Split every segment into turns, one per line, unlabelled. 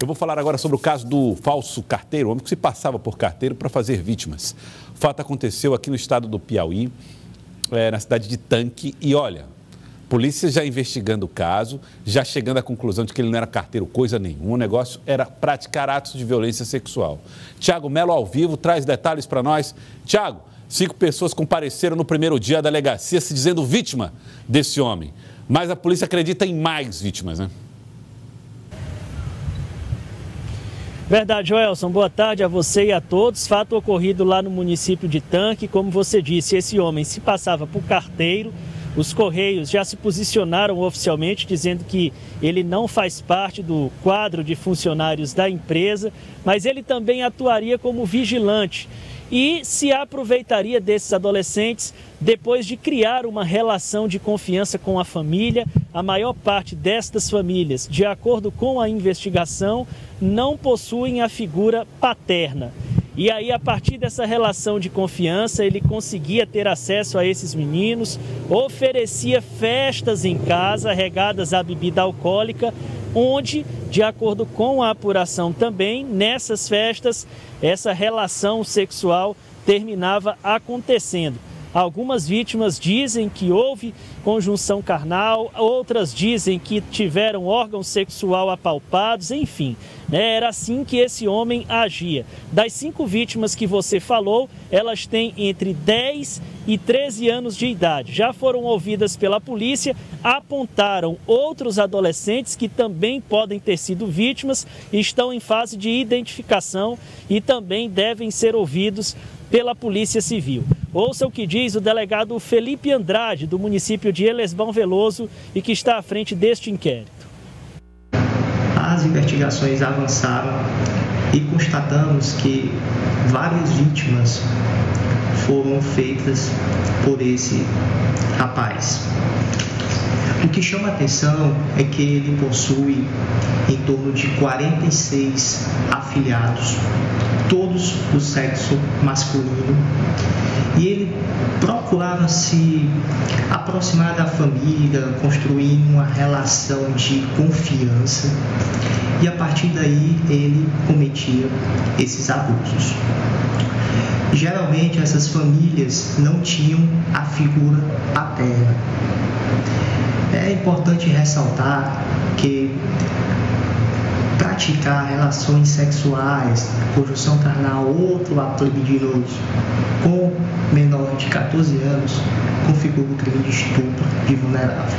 Eu vou falar agora sobre o caso do falso carteiro, homem que se passava por carteiro para fazer vítimas. O fato aconteceu aqui no estado do Piauí, é, na cidade de Tanque, e olha, polícia já investigando o caso, já chegando à conclusão de que ele não era carteiro coisa nenhuma, o negócio era praticar atos de violência sexual. Tiago Melo ao vivo traz detalhes para nós. Tiago, cinco pessoas compareceram no primeiro dia à delegacia se dizendo vítima desse homem, mas a polícia acredita em mais vítimas, né?
Verdade, Joelson. Boa tarde a você e a todos. Fato ocorrido lá no município de Tanque. Como você disse, esse homem se passava por carteiro. Os Correios já se posicionaram oficialmente dizendo que ele não faz parte do quadro de funcionários da empresa, mas ele também atuaria como vigilante e se aproveitaria desses adolescentes depois de criar uma relação de confiança com a família. A maior parte destas famílias, de acordo com a investigação, não possuem a figura paterna. E aí, a partir dessa relação de confiança, ele conseguia ter acesso a esses meninos, oferecia festas em casa regadas à bebida alcoólica, onde, de acordo com a apuração também, nessas festas, essa relação sexual terminava acontecendo. Algumas vítimas dizem que houve conjunção carnal, outras dizem que tiveram órgão sexual apalpados, enfim. Né? Era assim que esse homem agia. Das cinco vítimas que você falou, elas têm entre 10 e 13 anos de idade. Já foram ouvidas pela polícia, apontaram outros adolescentes que também podem ter sido vítimas, estão em fase de identificação e também devem ser ouvidos pela Polícia Civil. Ouça o que diz o delegado Felipe Andrade, do município de Elesbão Veloso, e que está à frente deste inquérito.
As investigações avançaram e constatamos que várias vítimas foram feitas por esse rapaz. O que chama atenção é que ele possui em torno de 46 afiliados, todos do sexo masculino, e ele procurava se aproximar da família, construir uma relação de confiança, e a partir daí ele cometia esses abusos. Geralmente essas famílias não tinham a figura paterna. É importante ressaltar que praticar relações sexuais, conjunção carnal, outro ato libidinoso com menor de 14 anos configura o crime de estupro de vulnerável.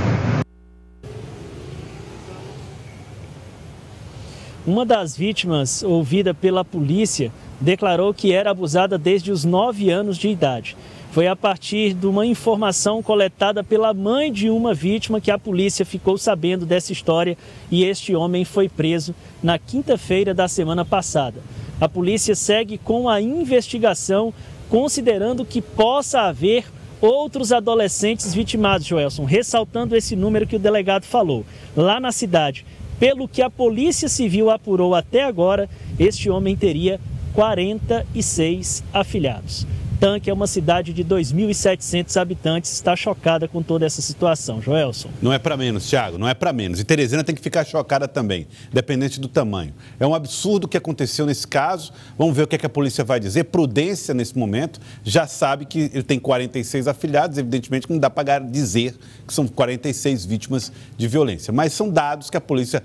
Uma das vítimas ouvida pela polícia declarou que era abusada desde os 9 anos de idade. Foi a partir de uma informação coletada pela mãe de uma vítima que a polícia ficou sabendo dessa história e este homem foi preso na quinta-feira da semana passada. A polícia segue com a investigação, considerando que possa haver outros adolescentes vitimados, Joelson, ressaltando esse número que o delegado falou. Lá na cidade, pelo que a Polícia Civil apurou até agora, este homem teria 46 afilhados. Tanque é uma cidade de 2.700 habitantes, está chocada com toda essa situação. Joelson.
Não é para menos, Thiago, não é para menos. E Teresina tem que ficar chocada também, dependente do tamanho. É um absurdo o que aconteceu nesse caso. Vamos ver o que, é que a polícia vai dizer. Prudência nesse momento, já sabe que ele tem 46 afiliados, evidentemente que não dá para dizer que são 46 vítimas de violência. Mas são dados que a polícia.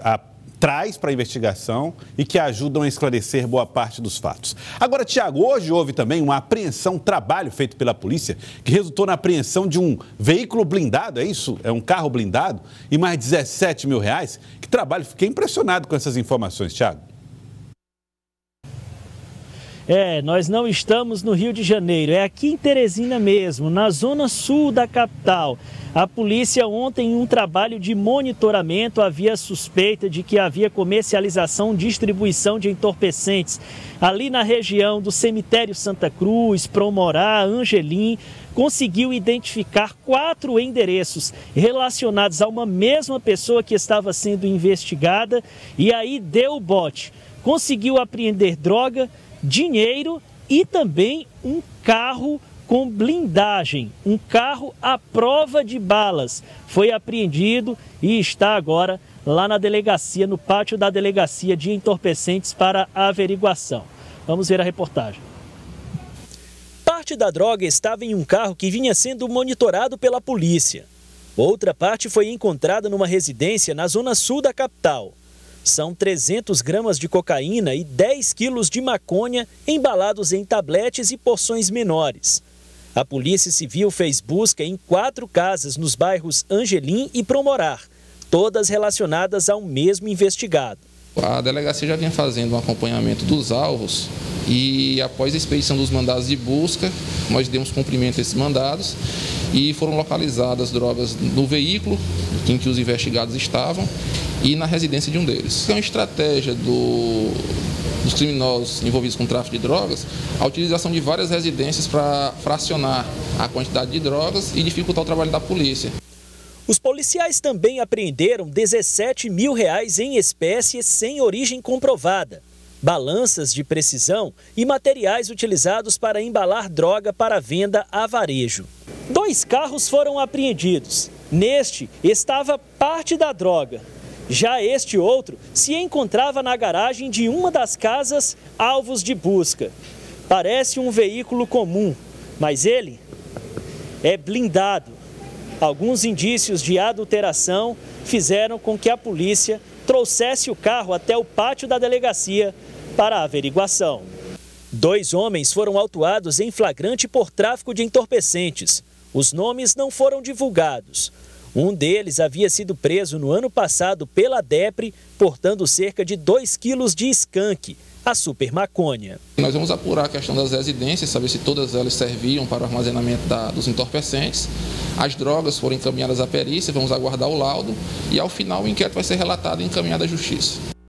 A traz para a investigação e que ajudam a esclarecer boa parte dos fatos. Agora, Tiago, hoje houve também uma apreensão, um trabalho feito pela polícia, que resultou na apreensão de um veículo blindado, é isso? É um carro blindado, e mais 17 mil reais. Que trabalho, fiquei impressionado com essas informações, Tiago.
É, nós não estamos no Rio de Janeiro, é aqui em Teresina mesmo, na zona sul da capital. A polícia ontem, em um trabalho de monitoramento, havia suspeita de que havia comercialização, distribuição de entorpecentes ali na região do cemitério Santa Cruz, Promorá, Angelim, conseguiu identificar quatro endereços relacionados a uma mesma pessoa que estava sendo investigada e aí deu o bote. Conseguiu apreender droga, dinheiro e também um carro com blindagem. Um carro à prova de balas foi apreendido e está agora lá na delegacia, no pátio da delegacia de entorpecentes para averiguação. Vamos ver a reportagem. Parte da droga estava em um carro que vinha sendo monitorado pela polícia. Outra parte foi encontrada numa residência na zona sul da capital. São 300 gramas de cocaína e 10 quilos de maconha embalados em tabletes e porções menores. A Polícia Civil fez busca em quatro casas nos bairros Angelim e Promorar, todas relacionadas ao mesmo investigado.
A delegacia já vinha fazendo um acompanhamento dos alvos e após a expedição dos mandados de busca, nós demos cumprimento a esses mandados e foram localizadas drogas no veículo em que os investigados estavam e na residência de um deles. É uma estratégia do, dos criminosos envolvidos com tráfico de drogas a utilização de várias residências para fracionar a quantidade de drogas e dificultar o trabalho da polícia.
Os policiais também apreenderam 17 mil reais em espécie sem origem comprovada, balanças de precisão e materiais utilizados para embalar droga para venda a varejo. Dois carros foram apreendidos. Neste estava parte da droga. Já este outro se encontrava na garagem de uma das casas alvos de busca. Parece um veículo comum, mas ele é blindado. Alguns indícios de adulteração fizeram com que a polícia trouxesse o carro até o pátio da delegacia para averiguação. Dois homens foram autuados em flagrante por tráfico de entorpecentes. Os nomes não foram divulgados. Um deles havia sido preso no ano passado pela DEPRE, portando cerca de 2 quilos de skunk, a super maconha.
Nós vamos apurar a questão das residências, saber se todas elas serviam para o armazenamento da, dos entorpecentes. As drogas foram encaminhadas à perícia, vamos aguardar o laudo e ao final o inquérito vai ser relatado e encaminhado à justiça.